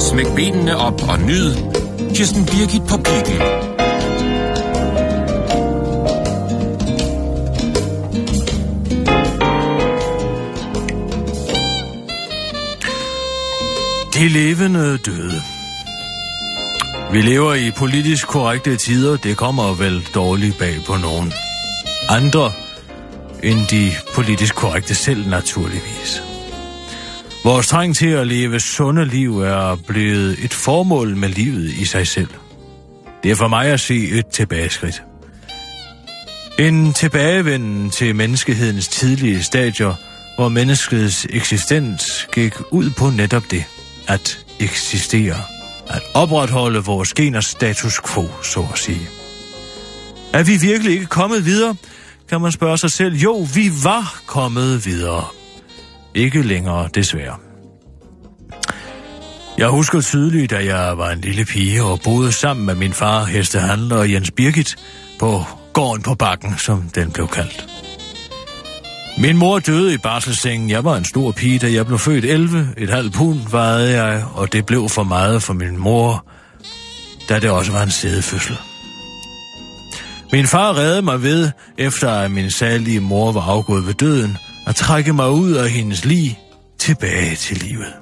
Smæk benene op og nyd. Kirsten Birgit på pikken. De levende døde. Vi lever i politisk korrekte tider, det kommer vel dårligt bag på nogen. Andre end de politisk korrekte selv naturligvis. Vores trang til at leve sunde liv er blevet et formål med livet i sig selv. Det er for mig at se et tilbageskridt. En tilbagevenden til menneskehedens tidlige stadier, hvor menneskets eksistens gik ud på netop det, at eksistere, at opretholde vores geners status quo, så at sige. Er vi virkelig ikke kommet videre, kan man spørge sig selv. Jo, vi var kommet videre. Ikke længere, desværre. Jeg husker tydeligt, da jeg var en lille pige og boede sammen med min far, hestehandler Jens Birgit, på gården på bakken, som den blev kaldt. Min mor døde i barselssengen. Jeg var en stor pige, da jeg blev født 11. Et halvt pund vejede jeg, og det blev for meget for min mor, da det også var en sædefødsel. Min far reddede mig ved, efter at min særlige mor var afgået ved døden, at trække mig ud af hendes lig tilbage til livet.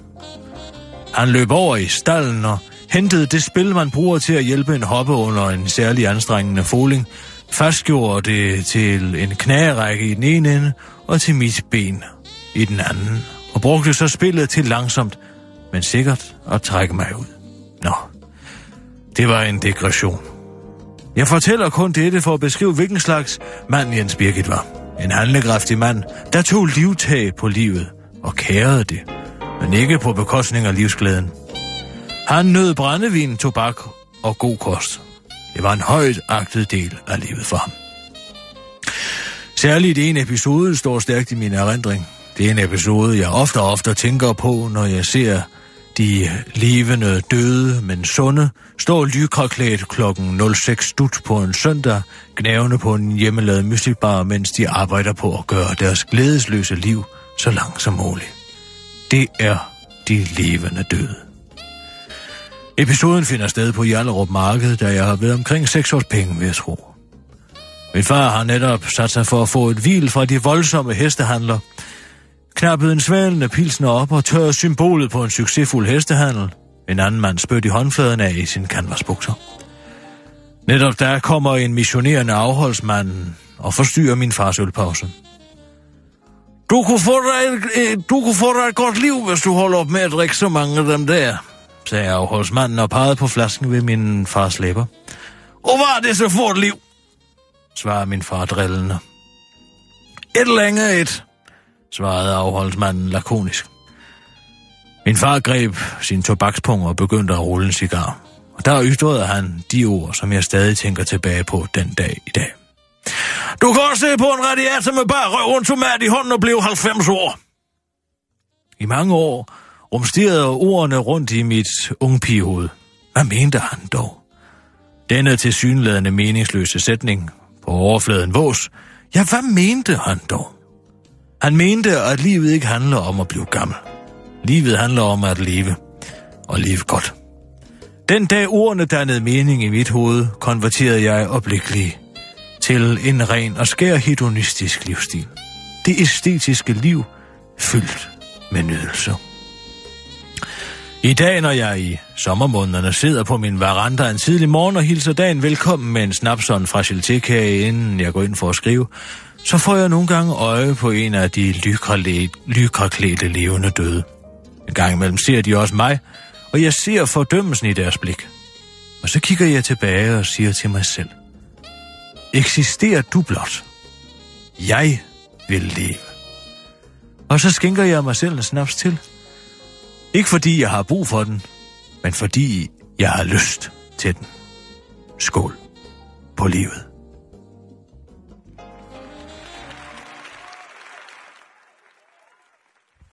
Han løb over i stallen og hentede det spil, man bruger til at hjælpe en hoppe under en særlig anstrengende foling, fastgjorde det til en knærække i den ene ende og til mit ben i den anden, og brugte så spillet til langsomt, men sikkert at trække mig ud. Nå, det var en degression. Jeg fortæller kun dette for at beskrive, hvilken slags mand Jens Birgit var. En handlekraftig mand, der tog livtag på livet og kærede det, men ikke på bekostning af livsglæden. Han nød brændevin, tobak og god kost. Det var en højt agtet del af livet for ham. Særligt en episode står stærkt i min erindring. Det er en episode, jeg ofte og ofte tænker på, når jeg ser de levende, døde, men sunde, står lykraklædt klokken 06 stut på en søndag, gnævende på en hjemmelavet musikbar, mens de arbejder på at gøre deres glædesløse liv så langt som muligt. Det er de levende døde. Episoden finder sted på Hjallerup Marked, da jeg har været omkring 6 års penge, vil jeg tro. Min far har netop sat sig for at få et hvil fra de voldsomme hestehandler, knappede en svalende pilsner op og tørrede symbolet på en succesfuld hestehandel. En anden mand spødte i håndfladen af i sin canvasbukser. Netop der kommer en missionerende afholdsmand og forstyrrer min fars ølpause. Du kunne, få dig et, øh, du kunne få dig et godt liv, hvis du holder op med at drikke så mange af dem der, sagde afholdsmanden og pegede på flasken ved min fars læber. Og var det så for et liv? svarede min far drillende. Et længere et, svarede afholdsmanden lakonisk. Min far greb sin tobakspung og begyndte at rulle en cigar. Og der ytrede han de ord, som jeg stadig tænker tilbage på den dag i dag. Du kan også se på en radiator med bare røv og tomat i hånden og blive 90 år. I mange år rumsterede ordene rundt i mit ungpigehoved. Hvad mente han dog? Denne tilsyneladende meningsløse sætning på overfladen vås. Ja, hvad mente han dog? Han mente, at livet ikke handler om at blive gammel. Livet handler om at leve. Og leve godt. Den dag ordene dannede mening i mit hoved, konverterede jeg øjeblikkeligt til en ren og skær hedonistisk livsstil. Det æstetiske liv fyldt med nydelse. I dag, når jeg i sommermånederne sidder på min veranda en tidlig morgen og hilser dagen velkommen med en snapson fra Chiltekage, inden jeg går ind for at skrive, så får jeg nogle gange øje på en af de lykraklædte levende døde. En gang imellem ser de også mig, og jeg ser fordømmelsen i deres blik. Og så kigger jeg tilbage og siger til mig selv, eksisterer du blot? Jeg vil leve. Og så skænker jeg mig selv en snaps til. Ikke fordi jeg har brug for den, men fordi jeg har lyst til den. Skål på livet.